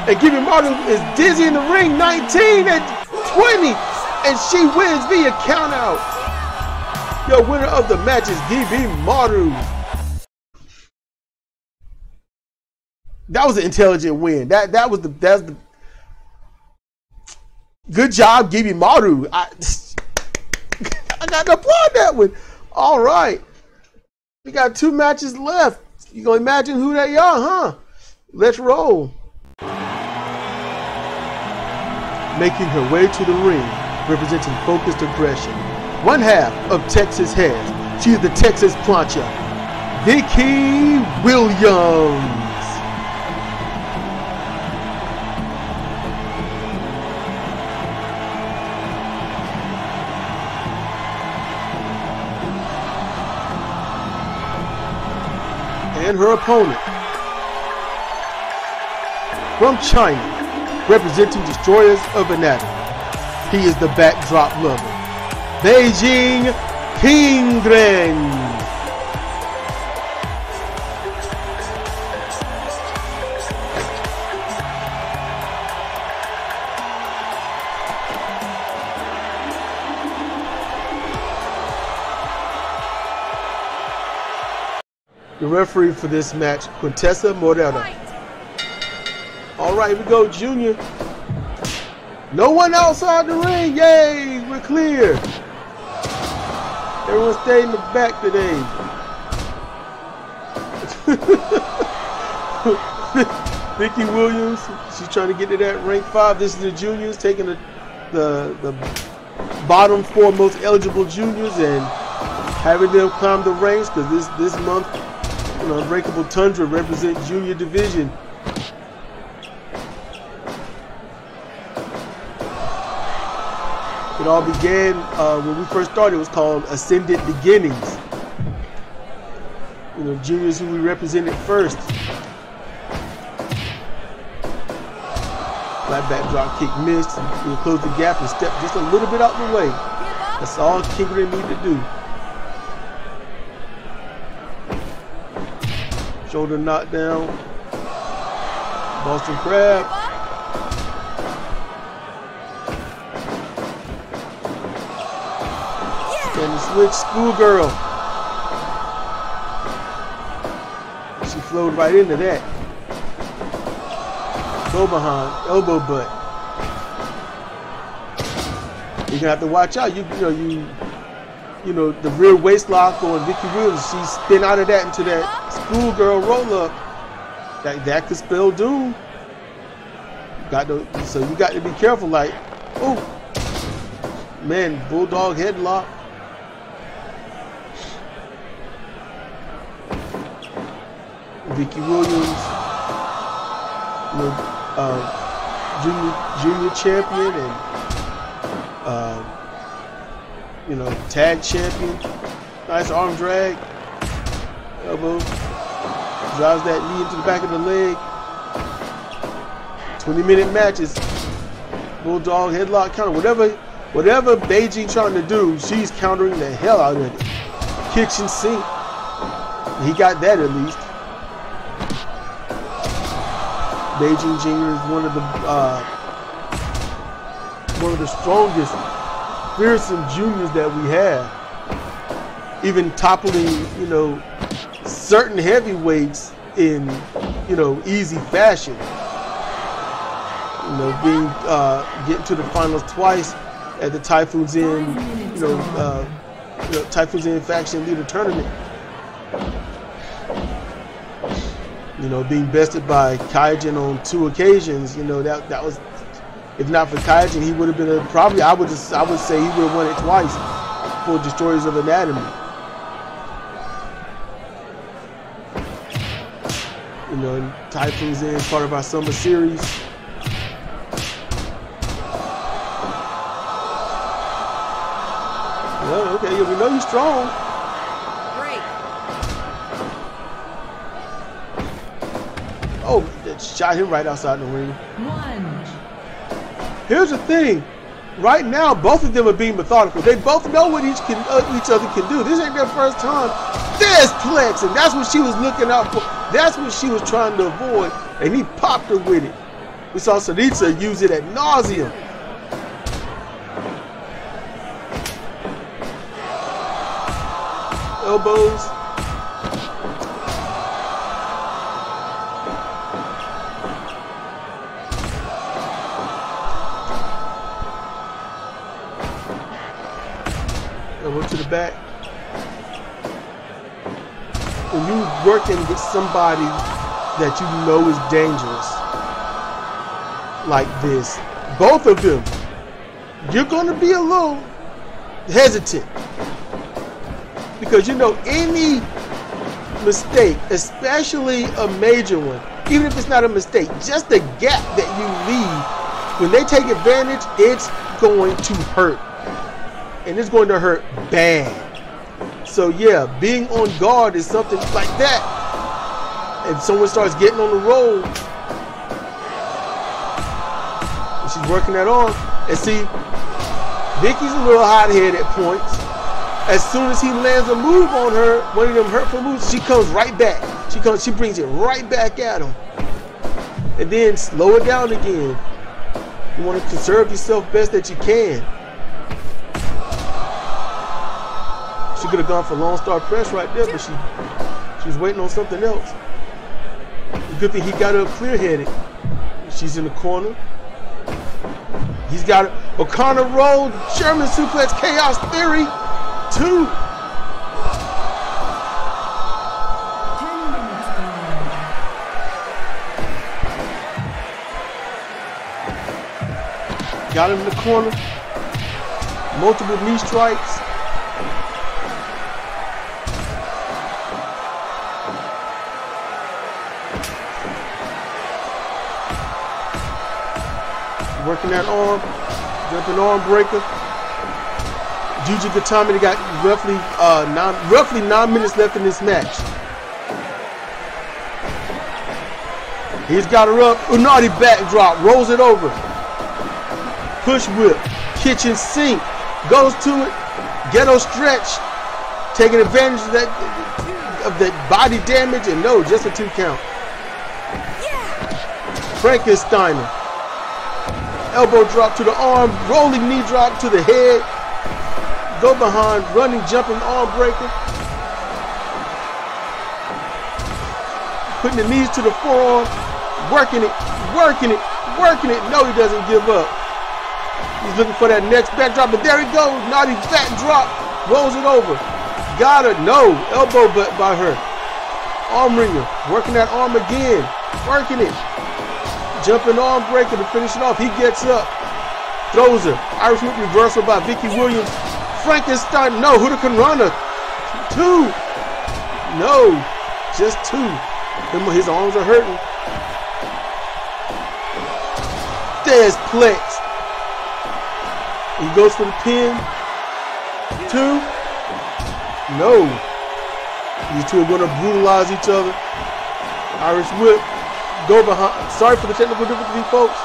And Gibi Maru is dizzy in the ring. 19 and 20 and she wins via countout. The winner of the match is Gibi Maru. That was an intelligent win. That that was the that's the good job, Gibi Maru. I [LAUGHS] I got to applaud that one. All right, we got two matches left. You gonna imagine who they are, huh? Let's roll. Making her way to the ring representing focused aggression. One half of Texas has. She is the Texas Plancha, Vickie Williams. And her opponent from China, representing Destroyers of Anatomy. He is the backdrop lover. Beijing Pingren. The referee for this match, Quintessa Morera. Right, here we go, Junior. No one outside the ring. Yay, we're clear. Everyone stay in the back today. [LAUGHS] Vicky Williams, she's trying to get to that rank five. This is the juniors taking the the, the bottom four most eligible juniors and having them climb the ranks because this this month, you know, Unbreakable Tundra represent junior division. It all began uh, when we first started. It was called Ascendant Beginnings. You know, juniors who we represented first. Flat back drop kick missed. We close the gap and step just a little bit out the way. That's all Kingren need to do. Shoulder knockdown. Boston Crab. Schoolgirl. She flowed right into that. Go behind, elbow butt. You're gonna have to watch out. You, you know, you you know, the rear waist lock on Vicky Williams. She spin out of that into that schoolgirl roll up. That that could spell doom. Got to, so you got to be careful. Like, oh, man, bulldog headlock. Vicky Williams, you know, uh, junior junior champion and uh, you know tag champion. Nice arm drag, elbow, drives that knee into the back of the leg. 20 minute matches, bulldog headlock counter, whatever, whatever Beijing trying to do, she's countering the hell out of it. Kitchen sink, he got that at least. Beijing Jinger is one of the uh, one of the strongest, fearsome juniors that we have. Even toppling, you know, certain heavyweights in, you know, easy fashion. You know, being uh, getting to the finals twice at the Typhoon's Inn, you know, uh, you know, Typhoon's Inn faction leader tournament. You know, being bested by Kaijin on two occasions, you know, that that was if not for Kaijin, he would have been a, probably I would just I would say he would have won it twice for Destroyers of Anatomy. You know, and Typhoon's Inn part of our summer series. Well, okay, we know you're strong. Shot him right outside the ring. One. Here's the thing. Right now, both of them are being methodical. They both know what each can uh, each other can do. This ain't their first time. There's Plex, and that's what she was looking out for. That's what she was trying to avoid, and he popped her with it. We saw Tsaritsa use it at nauseum. Elbows. Back. When you're working with somebody that you know is dangerous, like this, both of them, you're going to be a little hesitant. Because you know, any mistake, especially a major one, even if it's not a mistake, just the gap that you leave, when they take advantage, it's going to hurt and it's going to hurt bad. So yeah, being on guard is something like that. If someone starts getting on the roll, and she's working that on, and see, Vicky's a little hot-headed at points. As soon as he lands a move on her, one of them hurtful moves, she comes right back. She comes, she brings it right back at him. And then slow it down again. You want to conserve yourself best that you can. She could have gone for Lone Star Press right there, but she she was waiting on something else. good thing he got her clear-headed. She's in the corner. He's got it. O'Connor rolled. German suplex. Chaos Theory. Two. Got him in the corner. Multiple knee strikes. Working that arm, jumping arm breaker. Juji Gatame got roughly uh, nine, roughly nine minutes left in this match. He's got her up. Unagi backdrop, rolls it over. Push whip, kitchen sink, goes to it. Ghetto stretch, taking advantage of that of that body damage, and no, just a two count. Frankensteiner elbow drop to the arm, rolling knee drop to the head, go behind, running, jumping arm breaker. Putting the knees to the forearm, working it, working it, working it. No, he doesn't give up. He's looking for that next backdrop, but there he goes. Naughty backdrop. rolls it over. Got her. No. Elbow butt by her. Arm wringer. Working that arm again. Working it. Jumping arm breaker to finish it off. He gets up. Throws her. Irish whip reversal by Vicky Williams. Frankenstein. No. Hurricanrana. Two. No. Just two. His arms are hurting. There's Plex. He goes for the pin. Two. No. These two are going to brutalize each other. Irish whip. Go behind. Sorry for the technical difficulty, folks.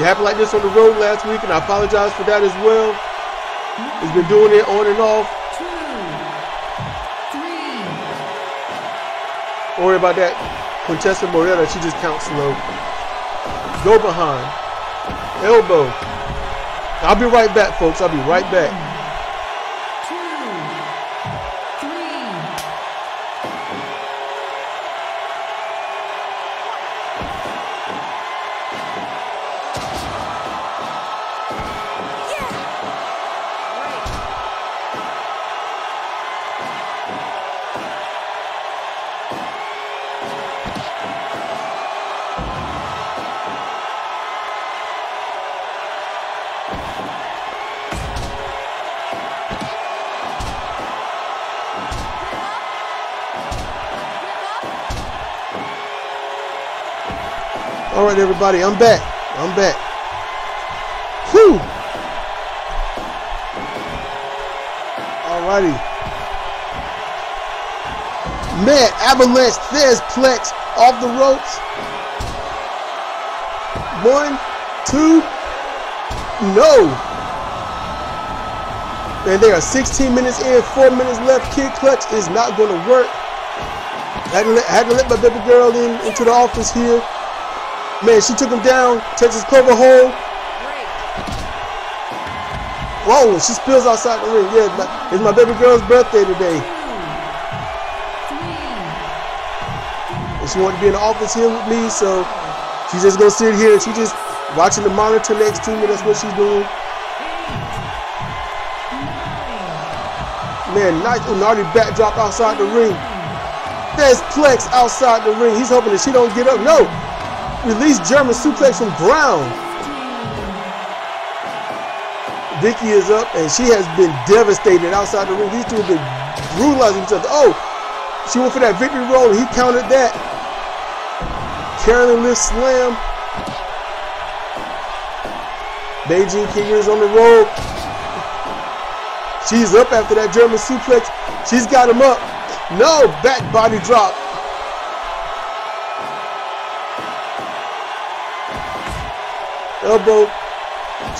It happened like this on the road last week, and I apologize for that as well. He's been doing it on and off. Two, three. Don't worry about that. Contessa Moretta, she just counts slow. Go behind. Elbow. I'll be right back, folks. I'll be right back. Everybody, I'm back. I'm back. Whew. Alrighty. Man, Avalanche, there's Plex off the ropes. One, two, no. And they are 16 minutes in, four minutes left. Kid Clutch is not going to work. Had to, let, had to let my baby girl in into the office here. Man, she took him down. Texas Clover hole. Whoa, she spills outside the ring. Yeah, it's my, baby girl's birthday today. And she wanted to be in the office here with me, so she's just gonna sit here she just watching the monitor next to me. That's what she's doing. Man, nice Unardi backdrop outside the ring. There's Plex outside the ring. He's hoping that she don't get up. No, Release German suplex from ground. Vicky is up and she has been devastated outside the ring. These two have been brutalizing each other. Oh, she went for that victory roll and he countered that. Carolyn lift slam. Beijing King is on the roll. She's up after that German suplex. She's got him up. No, back body drop. Elbow.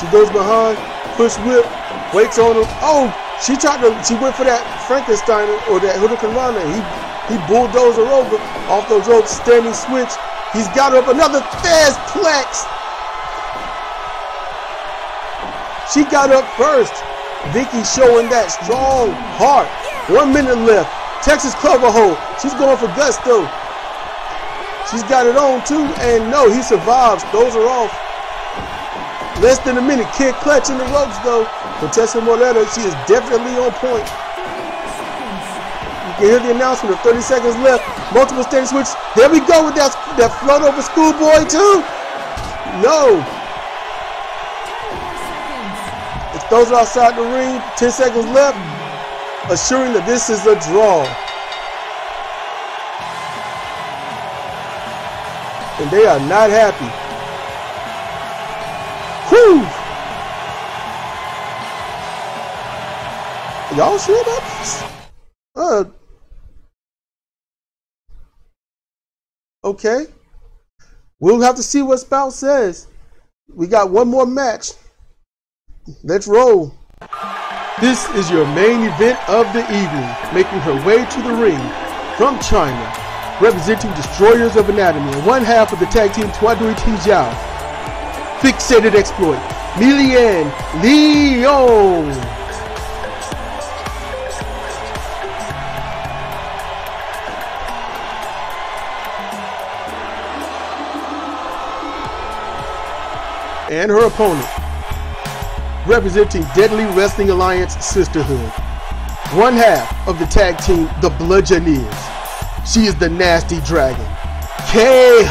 She goes behind, push whip, waits on him. Oh, she tried to, she went for that Frankenstein or that Hurricanrana. He he bulldozed her over off those ropes, standing switch. He's got her up another There's Plex. She got up first. Vicky showing that strong heart. One minute left. Texas Clover Hole. She's going for gusto. She's got it on too, and no, he survives. Those are off. Less than a minute. Kid clutching the ropes though. Contessa Moretta, she is definitely on point. You can hear the announcement of 30 seconds left. Multiple standing switch. There we go with that, that float over schoolboy too. No. It those are outside the ring. 10 seconds left. Assuring that this is a draw. And they are not happy. Whew! Y'all sure about this? Uh. Okay. We'll have to see what Spout says. We got one more match. Let's roll. This is your main event of the evening, making her way to the ring from China, representing Destroyers of Anatomy and one half of the tag team Tuadui Tijiao fixated exploit. Milian Leon. And her opponent, representing Deadly Wrestling Alliance Sisterhood, one half of the tag team, the Bludgeoners. She is the Nasty Dragon, Kei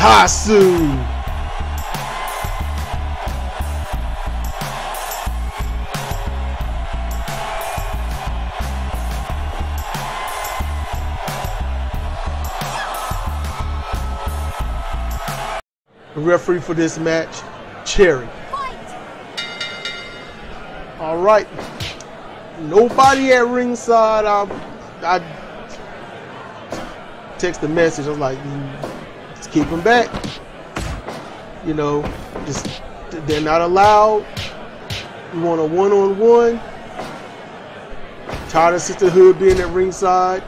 referee for this match, Cherry. All right. Nobody at ringside. I, I text the message. I was like, mm, just keep them back. You know, just they're not allowed. We want a one-on-one. Tired of sisterhood being at ringside.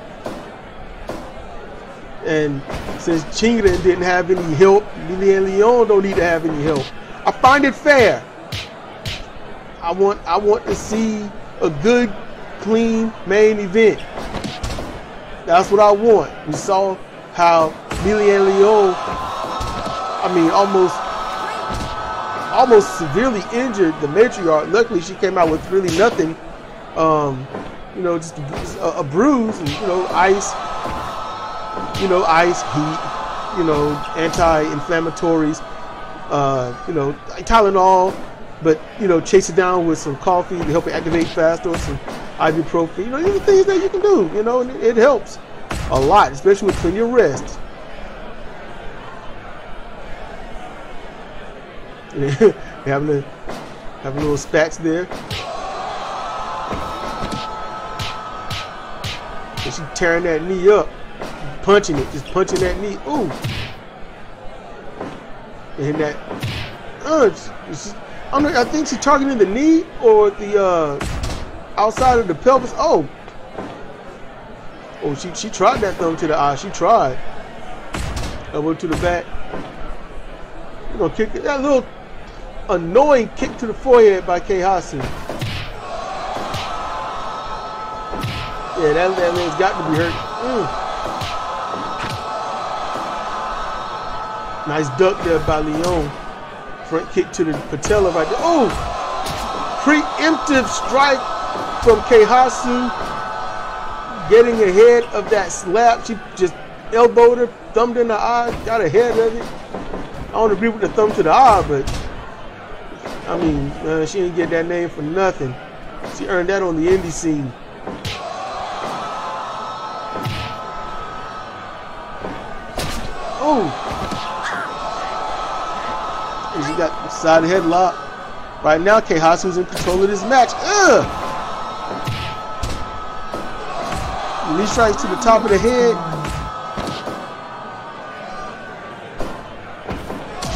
And since Chingren didn't have any help, Lilian Leon don't need to have any help. I find it fair. I want I want to see a good, clean main event. That's what I want. We saw how Lilian Leon, I mean, almost almost severely injured the matriarch. Luckily, she came out with really nothing. Um, you know, just a, a bruise and you know, ice you know, ice, heat, you know, anti-inflammatories, uh, you know, Tylenol, but you know, chase it down with some coffee to help it activate faster, or some ibuprofen. You know, these are things that you can do. You know, and it helps a lot, especially with plenty of rest. having a having little spats there. And she tearing that knee up punching it, just punching that knee. Ooh. And that, uh, I know, I think she's targeting the knee or the uh, outside of the pelvis. Oh. Oh, she, she tried that thumb to the eye. She tried. Elbow to the back. We're gonna kick. That little annoying kick to the forehead by Kei Hasu. Yeah, that, that man's got to be hurt. Mm. Nice duck there by Leon. Front kick to the patella right there. Oh! Preemptive strike from Kei Hasu. Getting ahead of that slap. She just elbowed her, thumbed in the eye, got ahead of it. I don't agree with the thumb to the eye, but I mean, uh, she didn't get that name for nothing. She earned that on the indie scene. Oh! Got side headlock. Right now, Keihasu's in control of this match. Ugh! Knee strikes to the top of the head.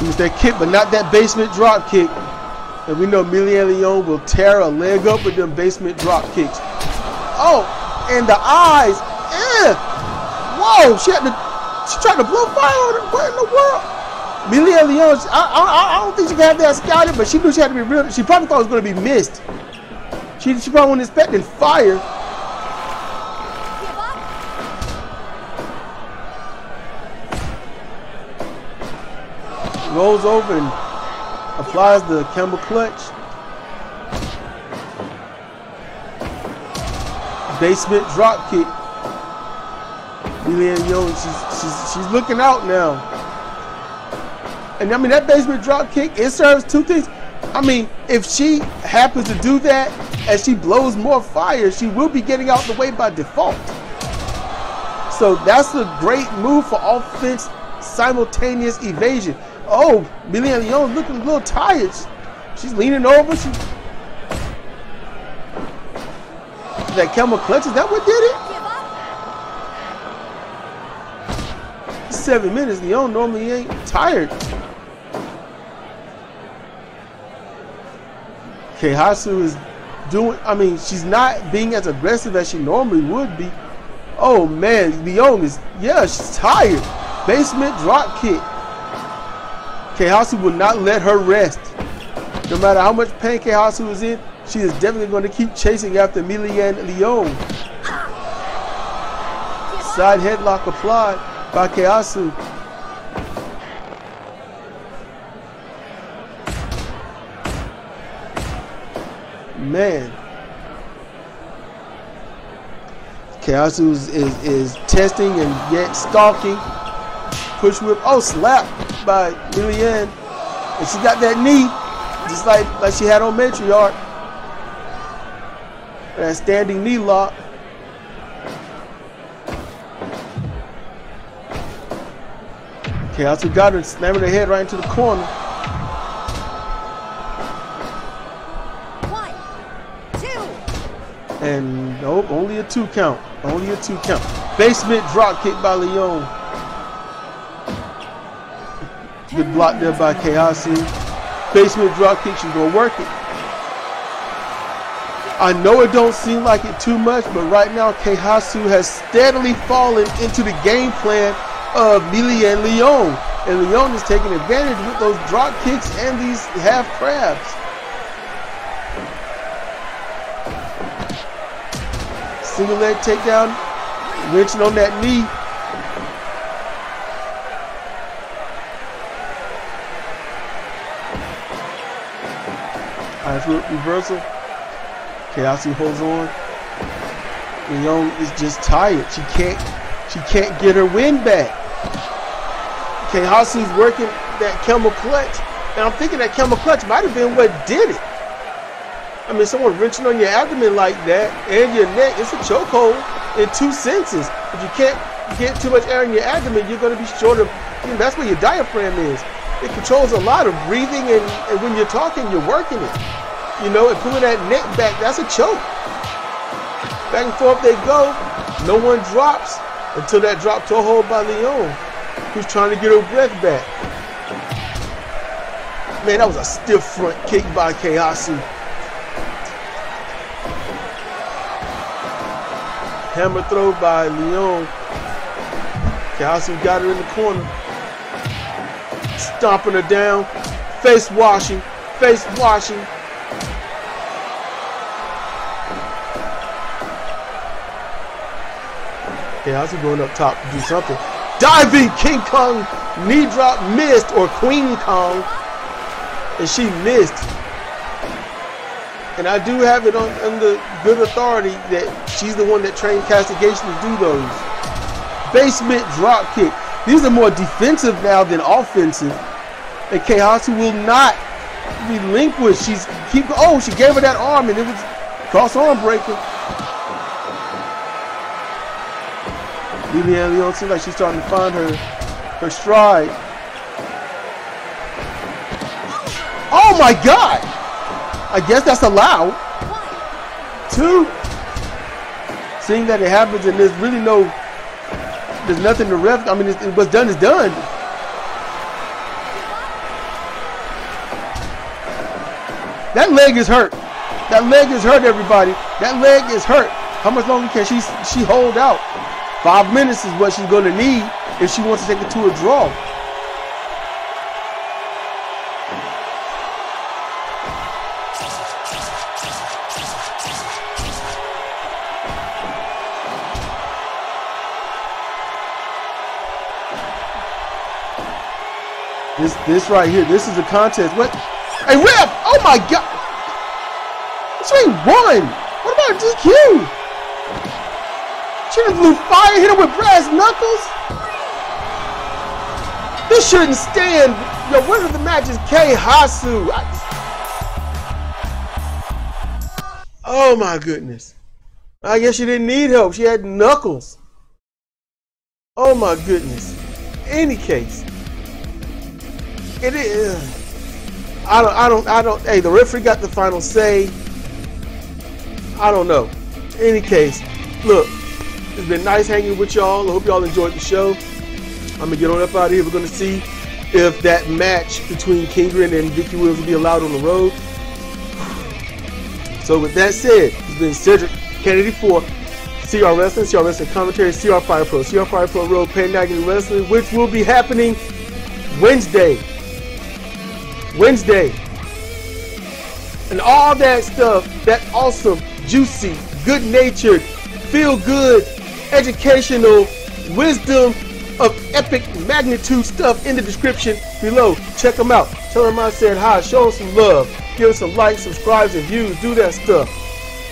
Was that kick, but not that basement drop kick. And we know Millie Leon will tear a leg up with them basement drop kicks. Oh, and the eyes. Whoa, she had to, she tried to blow fire on her. What in the world? Milia Leon, I, I, I, don't think she could have that scouted, but she knew she had to be real. She probably thought it was going to be missed. She, she probably wasn't expecting fire. Rolls over and applies the camel clutch. Basement drop kick. Lilian Young, she's, she's, she's looking out now. And I mean, that basement drop kick, it serves two things. I mean, if she happens to do that and she blows more fire, she will be getting out the way by default. So that's a great move for offense simultaneous evasion. Oh, Million Leon looking a little tired. She's leaning over. She that camel clutch, is that what did it? Seven minutes, Leon normally ain't tired. Kei Hasu is doing, I mean, she's not being as aggressive as she normally would be. Oh man, Leon is, yeah, she's tired. Basement drop kick. Kei Hasu will not let her rest. No matter how much pain Kei Hasu is in, she is definitely going to keep chasing after Milian Leon. [LAUGHS] Side headlock applied by Kei Man. Keihasu is, is, is testing and yet stalking. Push whip. Oh, slap by Lilian. And she got that knee, just like, like she had on Matriarch. That standing knee lock. Keihasu got her, slamming her head right into the corner. And nope, only a two count. Only a two count. Basement drop kick by Leon. Good block there by Keihasu. Basement drop kick, she's gonna work it. I know it don't seem like it too much, but right now Keihasu has steadily fallen into the game plan of Millie and Leon. And Leon is taking advantage with those drop kicks and these half crabs. Single leg takedown, wrenching on that knee. Eyes reversal. Keihasu holds on. Leon is just tired. She can't she can't get her wind back. Keihasu's working that camel clutch. And I'm thinking that camel clutch might have been what did it. I mean, someone wrenching on your abdomen like that and your neck, it's a chokehold in two senses. If you can't get too much air in your abdomen, you're going to be short of, you know, that's where your diaphragm is. It controls a lot of breathing, and, and when you're talking, you're working it. You know, and pulling that neck back, that's a choke. Back and forth they go. No one drops until that drop toe hold by Leon, who's trying to get her breath back. Man, that was a stiff front kick by Keihasu. Hammer throw by Leon. Keihasu got her in the corner. Stomping her down. Face washing. Face washing. Keihasu going up top to do something. Diving King Kong knee drop missed or Queen Kong. And she missed. And I do have it on under good authority that she's the one that trained Castigation to do those. Basement drop kick. These are more defensive now than offensive. And Keihasu will not relinquish. She's keep oh, she gave her that arm and it was cross arm breaker. Lilian Leon seems like she's starting to find her her stride. Oh my god! I guess that's allowed. Two. Seeing that it happens and there's really no, there's nothing to ref. I mean, what's done is done. That leg is hurt. That leg is hurt, everybody. That leg is hurt. How much longer can she she hold out? Five minutes is what she's going to need if she wants to take it to a draw. This right here, this is a contest. What? Hey, ref! Oh my God! This ain't one. What about DQ? Should blew fire, hit him with brass knuckles. This shouldn't stand. Yo, winner of the match is Keihasu. I... Oh my goodness. I guess she didn't need help. She had knuckles. Oh my goodness. Any case. It is. I don't. I don't. I don't. Hey, the referee got the final say. I don't know. In any case, look, it's been nice hanging with y'all. I hope y'all enjoyed the show. I'm gonna get on up out of here. We're gonna see if that match between Kingren and Vicky Williams will be allowed on the road. So with that said, it's been Cedric Kennedy for CR Wrestling, CR Wrestling Commentary, CR Fire Pro, CR Fire Pro Road Pan Wrestling, which will be happening Wednesday, Wednesday. And all that stuff, that awesome, juicy, good natured, feel good, educational, wisdom of epic magnitude stuff in the description below. Check them out. Tell them I said hi. Show them some love. Give us some likes, subscribes, and views. Do that stuff.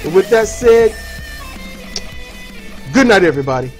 And with that said, good night, everybody.